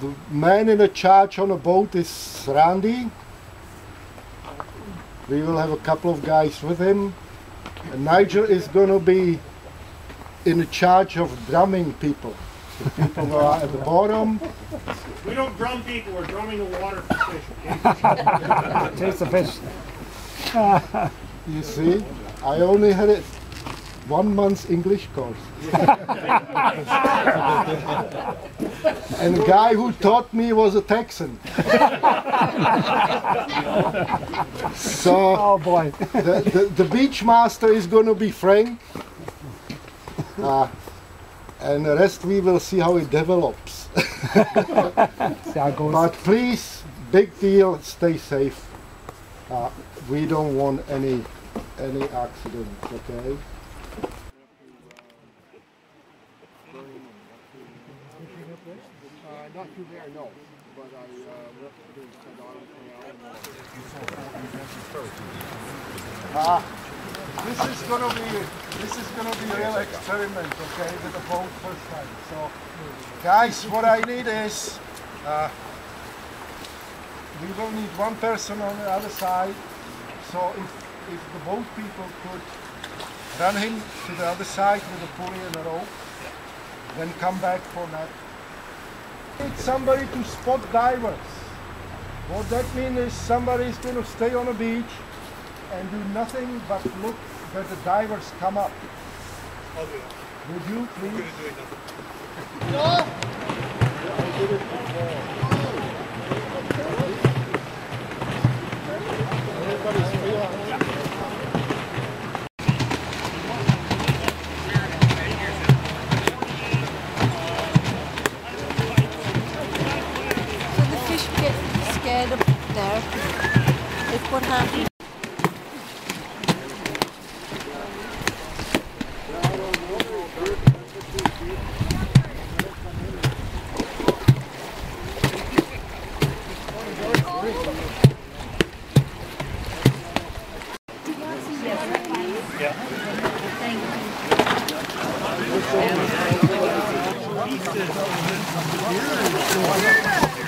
the man in the charge on the boat is Randy. We will have a couple of guys with him. And Nigel is going to be in charge of drumming people. The people who are at the bottom. We don't drum people, we're drumming the water for fish. Okay? Taste the fish. You see, I only had it one month's English course. and the guy who taught me was a Texan. so Oh boy. the, the, the beach master is going to be Frank. Uh, and the rest we will see how it develops. See how it goes. But please, big deal, stay safe. Uh, we don't want any any accidents, okay? No. But I, Ah, this is gonna be this is gonna be a real experiment, okay, with the boat first time. So, guys, what I need is uh, we will need one person on the other side. So if if the boat people could run him to the other side with a pulley and a rope, then come back for that. Need somebody to spot divers. What that means is somebody is going to stay on the beach and do nothing but look where the divers come up. I'll do it. Would you please? So What happened? Yeah.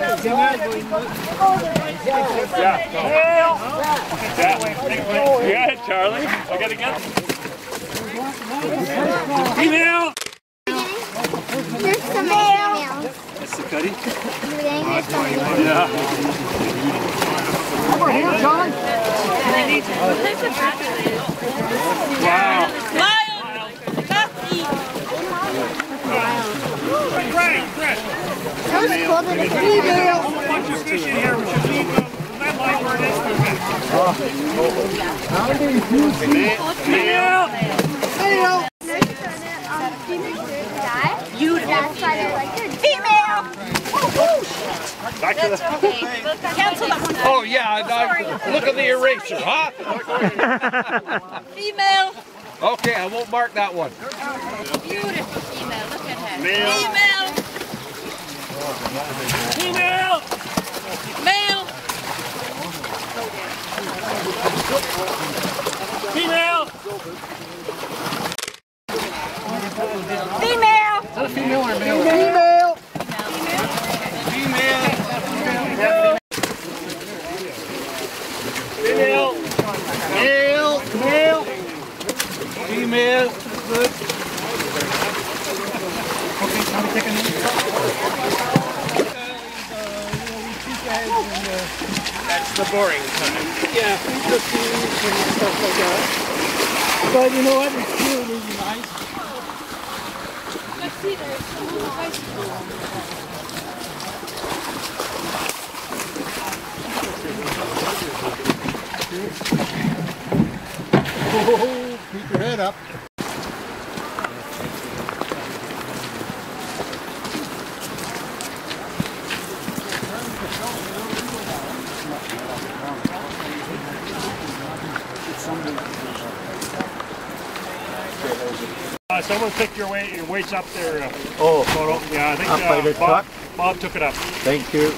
Yeah. You got it, Charlie. I gotta get Female! There's some males. That's the cutty? There's some Yeah. Wow. Those cool to the There's a bunch of fish in here. We should leave the red light where it is for a minute. Female! You That's why they're like, good female. Back to the... Cancel that one. Oh, yeah, I- look at the eraser, huh? Female. Okay, I won't mark that one. Beautiful female. Look at her. Male. Female. Female! Male. Female! Female. Female! Male. Male. Female! Good. That's the boring time. Yeah, food cookies and stuff like that. But you know what? It's still really nice. Let's see. There's some little ice cream. Oh, keep your head up. Uh, someone picked your weight, your weights up there. Uh, Oh, photo. Yeah, I think Up by uh, the Bob, Bob took it up. thank you.